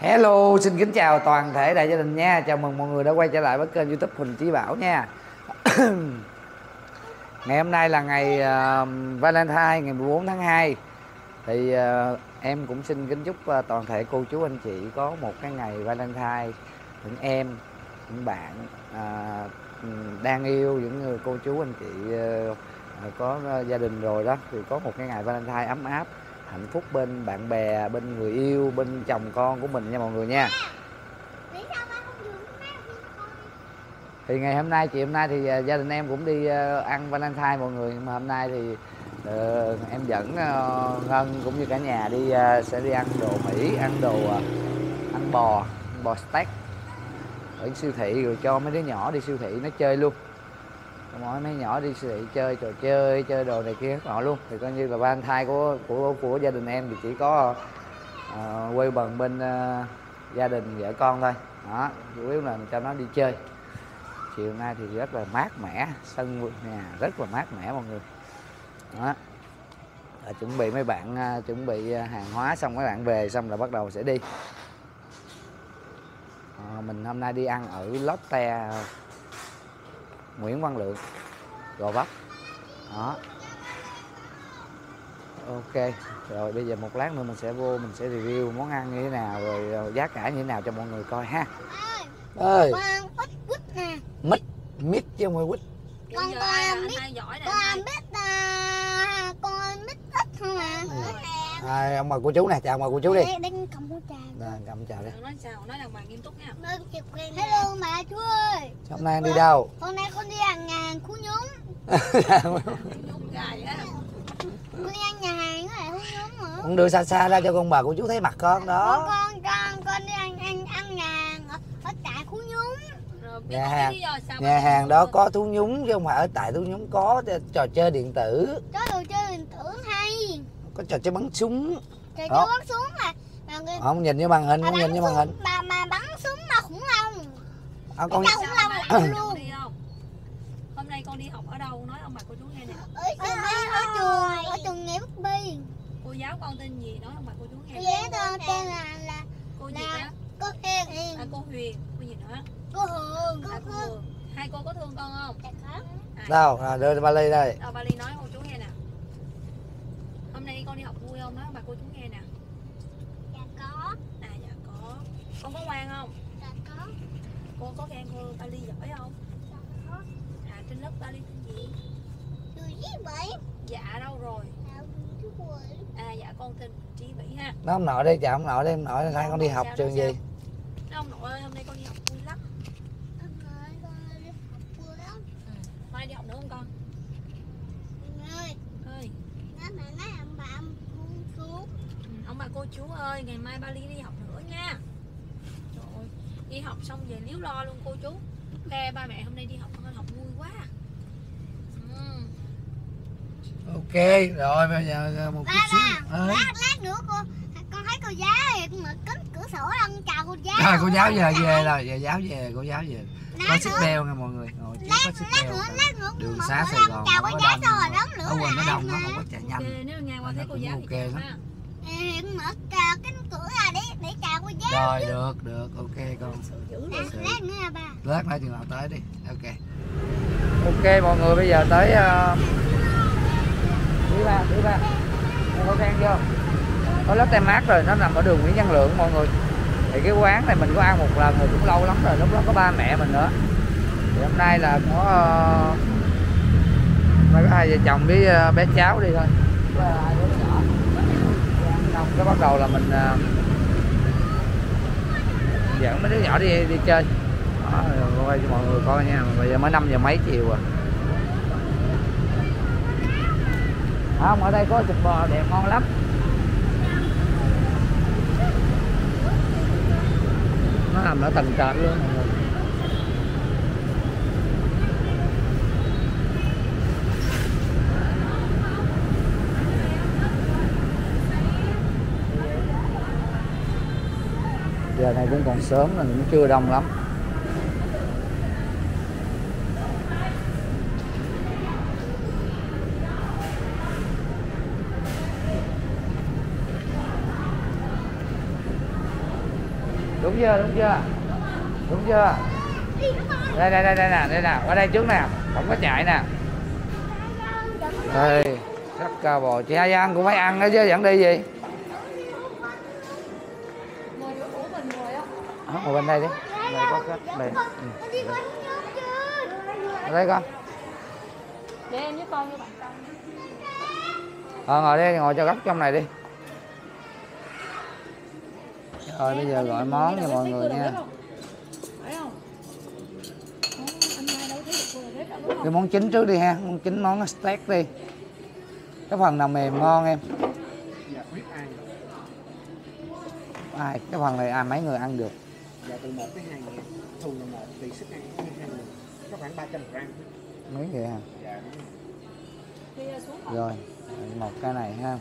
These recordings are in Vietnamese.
Hello, xin kính chào toàn thể đại gia đình nha. Chào mừng mọi người đã quay trở lại với kênh YouTube Huỳnh Chí Bảo nha. ngày hôm nay là ngày uh, Valentine, ngày 14 tháng 2. Thì uh, em cũng xin kính chúc uh, toàn thể cô chú anh chị có một cái ngày Valentine những em, những bạn uh, đang yêu những người cô chú anh chị uh, có gia đình rồi đó thì có một cái ngày Valentine ấm áp hạnh phúc bên bạn bè bên người yêu bên chồng con của mình nha mọi người nha. Thì ngày hôm nay chị hôm nay thì uh, gia đình em cũng đi uh, ăn valentine mọi người mà hôm nay thì uh, em dẫn uh, ngân cũng như cả nhà đi uh, sẽ đi ăn đồ mỹ ăn đồ uh, ăn bò ăn bò steak. Ở siêu thị rồi cho mấy đứa nhỏ đi siêu thị nó chơi luôn mọi mấy nhỏ đi siêu thị chơi trò chơi chơi đồ này kia họ luôn. Thì coi như là ban thai của của của gia đình em thì chỉ có uh, quay bằng bên uh, gia đình vợ con thôi. Đó chủ yếu là cho nó đi chơi. Chiều nay thì rất là mát mẻ sân nhà rất là mát mẻ mọi người. Đó. À, chuẩn bị mấy bạn uh, chuẩn bị hàng hóa xong mấy bạn về xong là bắt đầu sẽ đi. À, mình hôm nay đi ăn ở Lotte Nguyễn Văn Lượng. Gò Vấp. Đó. Ok rồi bây giờ một lát nữa mình sẽ vô mình sẽ review món ăn như thế nào rồi giá cả như thế nào cho mọi người coi ha. Ơi con quýt nè. Mít mít chứ không phải quýt. Con con biết con biết à, con biết ít không à à, ông bà cô chú nè. Chào ông bà cô chú đi. Đang cầm cô chào Rồi, cầm chào đi. Nói chào nói đàng hoàng nghiêm túc nha. Hello mẹ chú ơi. Hôm nay đi đâu? Hôm nay con đi ăn nhà hàng khu nhúng nhúng gài á. Con đi ăn nhà hàng với lại khu nhúng nữa. Con đưa xa xa ra cho con bà cô chú thấy mặt con đó. Con con con đi ăn ăn ăn nhà hàng ở, ở tại khu nhúng rồi biết nhà hàng sao mà nhà hàng đó có thú nhúng chứ không phải ở tại thú nhúng có trò chơi điện tử có đồ chơi điện tử hay có trò chơi bắn súng. Đó. cho bắn xuống là mà người không nhìn như màn hình mà không nhìn như màn súng hình. mà mà bắn súng mà khủng long. À, con mà lòng con luôn. không hôm nay con đi học ở đâu? Nói ông bà cô chú nghe nè. Ở, ở, ở trường ở trường nghĩa bút bi. Cô giáo con tên gì? Nói ông bà cô chú nghe Cô giáo con tên là là cô gì cô Hiền à, cô Huyền. Cô gì nữa? Cô Hường. À, cô Hường. Hai cô có thương con không? À, đâu? À, đưa vali đây. Đâu bà Ly nói cô chú nghe nè hôm nay con đi học vui không nói ông bà cô chú nghe nè dạ có à dạ có con có ngoan không dạ có cô có khen cô ba Ly giỏi không? Dạ có à trên lớp ba Ly tên gì với bảy dạ đâu rồi? Dạ quỷ à dạ con tên Trí Vĩ ha. Nó ông nội đi chào ông nội đi ông nội hai con đi học Sao, trường sao? gì? Nói ông nội ơi hôm nay con đi học vui lắm. Ông ơi con đi học vui lắm. Mai đi học nữa không con? Ơi. Ơi. Nó nói bà ừ, ông bà cô chú ơi ngày mai ba Ly đi học nữa nha đi học xong về líu lo luôn cô chú. Khoe ba mẹ hôm nay đi học con học vui quá. Ừ. ok rồi bây giờ một chút xíu. ba lát lát nữa cô con thấy cô giáo thì mở cánh cửa sổ lên chào cô giáo. Rồi cô giáo Chào. về rồi giờ giáo về cô giáo về. Có lát xích nữa. beo nha mọi người. Ngồi chỉ có xích lát beo nữa thôi. lát nữa đường xá Sài Gòn chào không cô có giáo xong rồi đóng lửa ở quên nó lại đông nó không có chạy ok nhanh. nếu nghe qua Ờ, thấy cô giáo ok lắm. Hiện mở chào cánh cửa ra để chào cô giáo rồi được được ok con. Lát, Ok. lát nữa à ba lát nữa chừng nào tới đi ok. Ok mọi người bây giờ tới uh... đi ba đi ba. Có khen vô có lớp tem mát rồi nó nằm ở đường Nguyễn Văn Lượng mọi người. Thì cái quán này mình có ăn một lần rồi cũng lâu lắm rồi lúc đó có ba mẹ mình nữa. Thì hôm nay là có uh... mới có hai vợ chồng với ờ, bé cháu đi thôi. Xong cái bắt đầu là mình ờ, dẫn mấy đứa nhỏ đi đi chơi. Đó, quay cho mọi người coi nha. Bây giờ mới 5 giờ mấy chiều à. Không ở đây có thịt bò đẹp ngon lắm. Nó nằm ở tầng trệt luôn. Giờ này cũng còn sớm nên cũng chưa đông lắm. Đúng chưa đúng chưa? Đúng chưa? Đây đây đây đây nè đây nè, qua đây trước nè, không có chạy nè. Đây sắp cao bò, chị hai ăn cũng phải ăn đó chứ dẫn đi gì? Á Đó, ngồi bên đây đi. Đây có khách. Đây. Ừ. ở đây con. Để em với con như bạn ờ ngồi đi ngồi cho góc trong này đi. Rồi bây giờ gọi món cho mọi người nha. Phải không? Ồ, anh mai đâu thấy được cô là bếp đâu đúng không? Cái món chính trước đi ha. Món chính món steak đi. Cái phần nào mềm ngon em? Dạ ai. Cái phần này à mấy người ăn được dạ từ 1 tới 2 ngàn thường là một thì sức ăn có hai người. Có khoảng 300 gram. Mấy người hả? Dạ đúng rồi. Một cái này ha.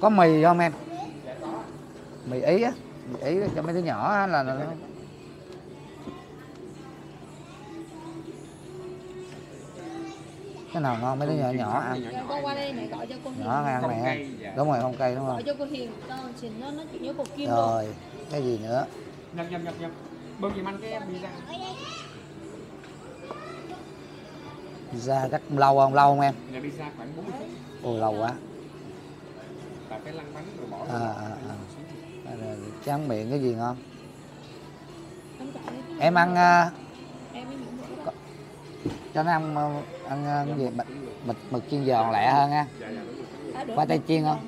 Có mì không em? mì. Ý á. Mì ý á, cho mấy đứa nhỏ á là nó cái nào ngon mấy đứa nhỏ nhỏ ăn? Dạ, con qua đây mẹ gọi cho cô Hiền. nhỏ ăn dạ. Đúng rồi không cây đúng gọi không cho cô Hiền cho xin nó nói chuyện với cô Kim luôn rồi cái gì nữa? Nhầm nhầm nhầm nhầm. Bơm giùm anh cái em đi ra ra chắc lâu không? Lâu không em? Nhà đi ra khoảng 40 phút ồ lâu quá. Và cái lăn bánh rồi bỏ À, à, à. Là tráng miệng cái gì ngon? Em ăn à, đó. cho nó ăn à, ăn à, cái gì? Mực mực, mực chiên giòn lẹ hơn ha dạ dạ rồi. À, tây được, chiên không?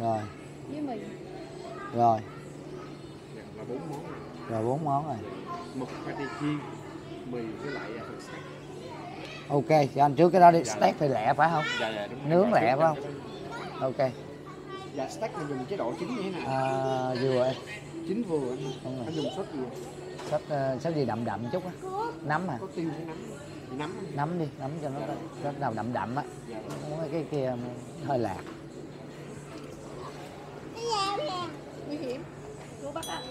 rồi. Rồi. dạ bốn món rồi. Bốn món rồi. Mực tây chiên mì với lại à, thịt steak. Ok cho anh trước cái đó đi. Steak phải lẹ phải không? Dạ dạ đúng. Nướng Dạ, lẹ phải không? ok. Dạ steak mình dùng chế độ chín như thế nào? À, vừa em. Chín vừa anh Đúng rồi. anh dùng sốt gì sắp uh, sắp gì đậm đậm chút á. Nấm à? Có tiêu với nấm? Nấm nấm đi nấm cho nó có cái nào đậm đậm á. Dạ. Cái kia hơi lạc. Nguy hiểm. Chú bắt á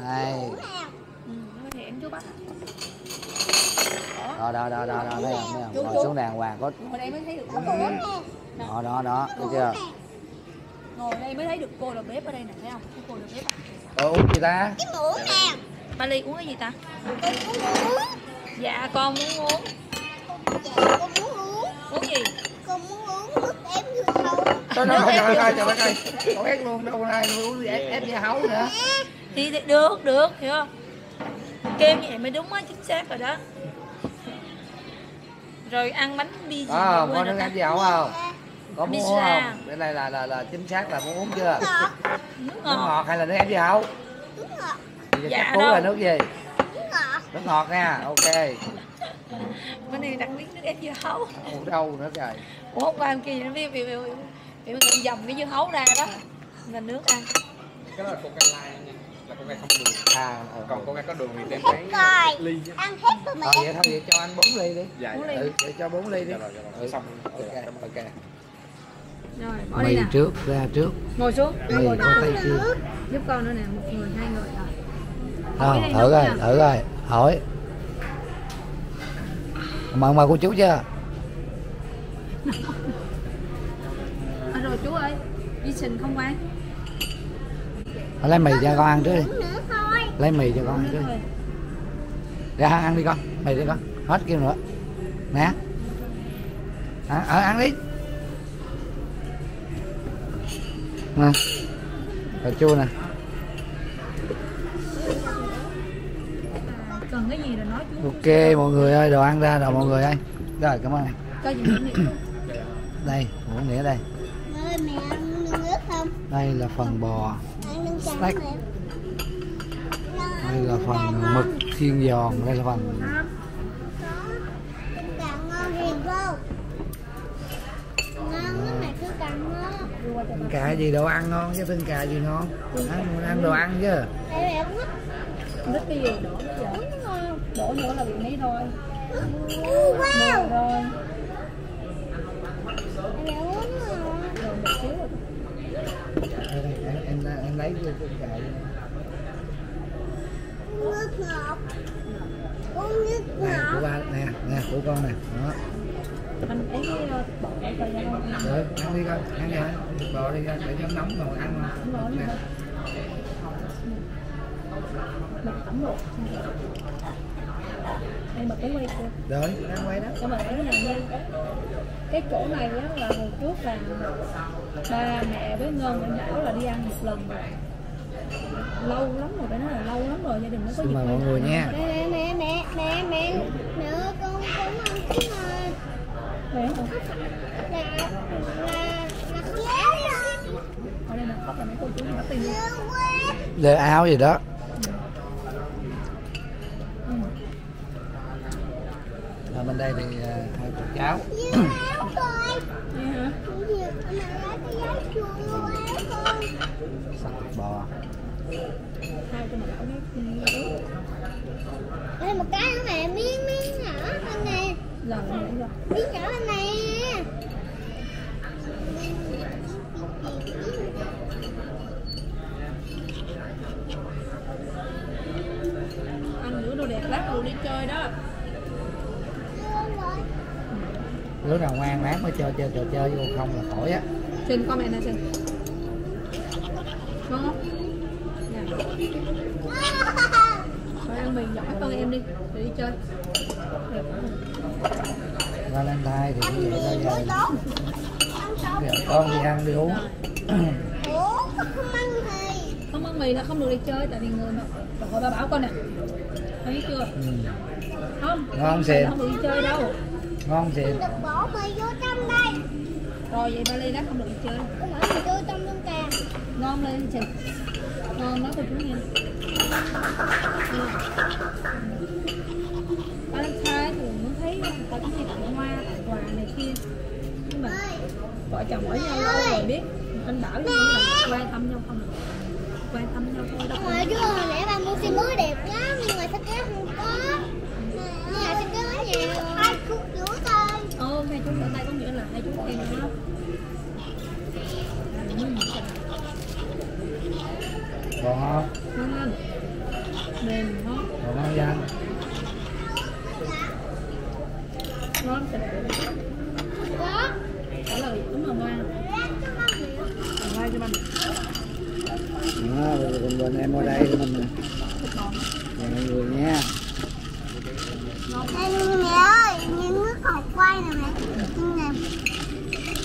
đây. Ừ, bắt á. Đó đó đó đó đó thấy không thấy không? Ngồi xuống đàng hoàng có ngồi đây mới thấy được cô bếp đó đó đó thấy chưa? ngồi đây mới thấy được cô là bếp ở đây nè thấy không? Cô là bếp à. ờ, uống gì ta? Cái mũ nè. Ba ly uống cái gì ta? Con muốn uống dạ con muốn uống. Dạ con muốn uống. Uống gì? Con muốn uống nước ép dưa hấu. Trời ơi, trời ơi, trời ơi, Cậu ép luôn đâu này, uống ép, ép dưa hấu nữa thì, thì được được hiểu không? Kem như vậy mới đúng á chính xác rồi đó. Rồi ăn bánh bi gì Có không, nước ép dưa hấu không? Có muốn uống Pizza. không? Đây này là, là, là chính xác là muốn uống chưa? ngọt. Nước Nước ngọt. hay là nước ép dưa hấu? nước ngọt Dạ chắc là nước gì? nước ngọt. Nước ngọt nha, ok. Bữa nay đặt miếng nước ép dưa hấu. Uống đâu nữa trời. Ủa hôm qua em kia nó biểu biểu biểu biểu dầm cái dưa hấu ra đó. Là nước ăn. Cái đó là light nha là coca không đường À, ờ. còn coca có đường thì tem lấy Rồi. ly ăn hết rồi mẹ Ờ, vậy thôi vậy cho anh 4 ly đi dạ Bốn dạ. ly. Ừ, vậy cho 4 ly đi Dạ rồi, dạ rồi. Ừ. Xong. Ok, Dạ, ok rồi bỏ đi Mì nè trước, ra trước ngồi xuống Mì ngồi có tay chưa? giúp con nữa nè một người hai người rồi Không, này thử coi, thử coi, hỏi Mời mời cô chú chưa? à, rồi chú ơi đi xin không quay Lấy mì cho con ăn trước đi. Thôi Lấy mì cho con ăn trước đi. Ra ăn, đi con mày đi con. Hết kêu nữa. Nè. À, ở ăn đi. Nè. Cà chua nè. Cần cái gì rồi nói chú. Ok mọi người ơi đồ ăn ra rồi mọi người ơi. Rồi cảm ơn. Đây muỗng nghĩa đây. Ơi mẹ ăn nước không? Đây là phần bò Steak. đây là phần mực chiên giòn đây là phần ngon cà gì đồ ăn ngon chứ tương cà gì ngon? Ăn, ăn đồ ăn chứ? Cái gì đổ nữa là bị thôi wow rồi một xíu em lấy cái cà đi. uống nước ngọt uống nước nè của ngọt ba nè nè của con nè đó. Anh ấy cái ờ, bò ở coi rồi ăn đi con ăn rồi thịt bò đi con để cho nóng rồi ăn mà nè. Mình tẩm luộc Đây bật cái quay chưa? rồi. Đang quay đó. Cho mình cái này nha Cái chỗ này á là hồi trước là ba mẹ với Ngân em bảo là đi ăn một lần. Rồi Lâu lắm rồi, phải nói là lâu lắm rồi gia đình mới có dịp mọi người nha. Mẹ mẹ mẹ mẹ mẹ mẹ con cũng ăn cái mà. Vậy hả? là là là ghé Ở đây cả mấy cô chú đã tìm luôn lê áo gì đó ừ. ở bên đây thì à, hai cô cháu. Như sạch bò. Hai đây một cái nữa mẹ miếng miếng nhỏ bên này Lần này miếng nhỏ bên này Ăn nữa đồ đẹp lát đồ đi chơi đó. Lúc nào ngoan mát mới chơi chơi trò chơi chứ còn không là khỏi á con mẹ nè Trình Ngon không? Nè Thôi ăn mì giỏi con em đi Để đi chơi. Valentine thì như vậy thôi giờ giờ con đi ăn đi uống ủa không ăn gì Không ăn mì là không được đi chơi Tại vì người mà ba bảo con nè Thấy chưa? ừ. Không Ngon xịn. Không được đi chơi đâu ngon xịn được bỏ mì vô trong đây. Rồi vậy ba Lê đó không được chơi. Có bỏ mì vô trong luôn kìa. Ngon lên Trình Ngon đó cô chú nha. Valentine thường muốn thấy người ta có gì tặng hoa tặng quà này kia. Nhưng mà vợ chồng ở nhau lâu rồi biết. Anh bảo với là quan tâm nhau không được. Quan tâm nhau thôi đâu Ngoài chứ nãy bà mua xe mới đẹp lắm nhưng mà thiết kế không có nhưng mà thiết kế ở nhà hai khúc vỗ tay hai chú ở tay có nghĩa là hai chú em đó còn không ngon mềm ngon còn ngon danh ngon thật có trả lời đúng là ngoan ngoan cho mình đó, bên, em ở đây của mình nè. Thịt mọi người nha em mẹ ơi nhìn nước ngọt quay nè mẹ nhìn nè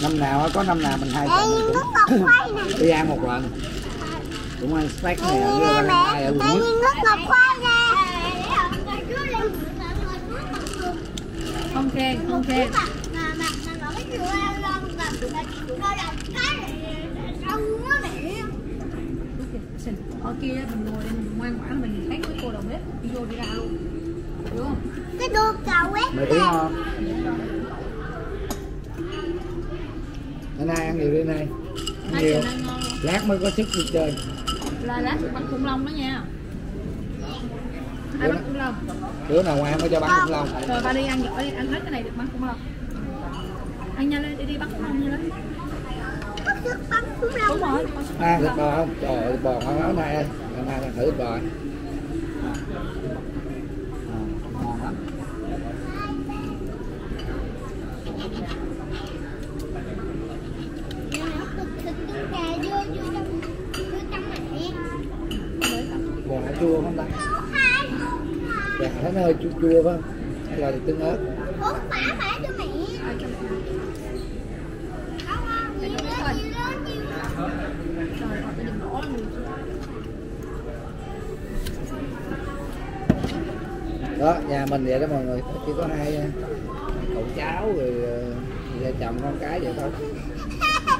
năm nào á, có năm nào mình hai Ê, chồng nhìn nước cũng ngọt quay nè. Đi ăn một lần. Cũng ăn steak này ở Valentine ở mẹ quận mẹ nhất nhìn nước ngọt quay nè. Cái cái mẹ Xin. ở kia mình ngồi đây mình ngoan ngoãn mình thấy mấy cô đầu bếp đi vô đi ra luôn cái đồ cào quét mày tiếng không? Bữa nay ăn nhiều đi này. Ăn nhiều. lát mới có sức đi chơi. Là lá thịt bắn khủng long đó nha. Ai bắn khủng long. Bữa nào ngoan mới cho bắn khủng long? Rồi ba đi ăn giỏi đi. Ăn hết cái này được bắn khủng long. Ăn nhanh lên đi đi bắn khủng long nhanh lên. Đúng rồi. À thịt bò không? Trời ơi thịt bò ngon lắm nay ơi. Hôm nay thử thịt bò à, ngon lắm Mẹ nó thịt thịt trứng gà trong trong hả chua không ta? Không hai dạ nó hơi chua chua phải không? Hay là tương ớt? Ủa bả cho mẹ đó trời đừng người đó nhà mình vậy đó mọi người chỉ có hai cậu cháu rồi ờ, vợ chồng con cái vậy thôi.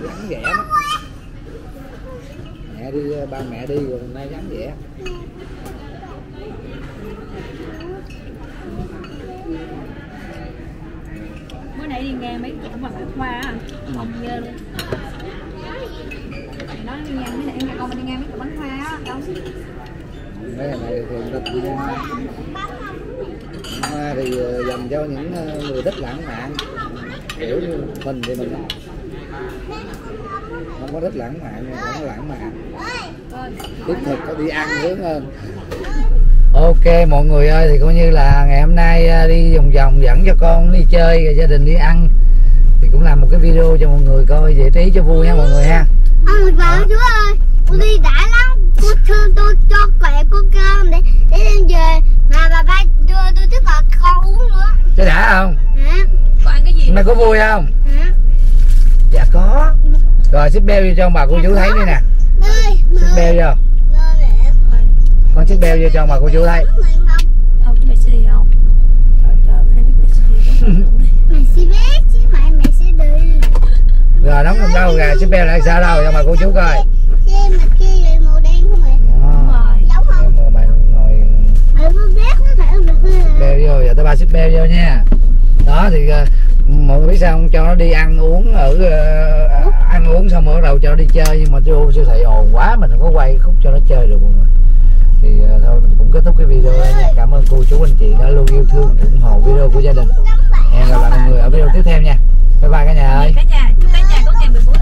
Vắng vẻ lắm. Mẹ đi ờ, ba mẹ đi rồi nay vắng vẻ. Bữa nãy đi nghe mấy chỗ mà hoa á không ghê luôn. Nói đi ngang mấy nãy nghe ông đi ngang mấy chỗ bán hoa á đâu? Mấy ngày này thường ta đi hoa thì ờ, dành cho những ờ, người thích lãng mạn. Kiểu như mình thì mình không có thích lãng mạn nhưng vẫn lãng mạn. Tiếp thực có đi ăn sướng hơn. Ok mọi người ơi thì coi như là ngày hôm nay à, đi vòng vòng dẫn cho con đi chơi rồi gia đình đi ăn. Thì cũng làm một cái video cho mọi người coi giải trí cho vui nha mọi người ha. Ông một bảo chú ơi con đi đã lắm cô thương tôi cho quẹ cô cơm để để lên về mà bà ba đưa tôi tức là con uống nữa Chứ đã không? hả Có ăn cái gì? Hôm nay có vui không? hả? Dạ có. Rồi xích beo vô cho ông bà cô chú thấy đi nè. Xích beo vô. Con xích beo vô cho ông bà cô chú thấy. Rồi, nóng không? Đâu? Kìa. Xích beo lại sao đâu cho bà cô chú coi. Beo vô. Giờ tới ba xích beo vô nha. Đó thì mà biết sao không cho nó đi ăn uống ở uh, ăn uống xong rồi bắt đầu cho nó đi chơi nhưng mà vô siêu thị ồn quá mình không có quay khúc cho nó chơi được mọi người. Thì uh, thôi mình cũng kết thúc cái video này nha. Cảm ơn cô chú anh chị đã luôn yêu thương ủng hộ video của gia đình. Hẹn gặp lại mọi người ở video tiếp theo nha. Bye bye cả nhà ơi. cả nhà chúc cả nhà có ngày 14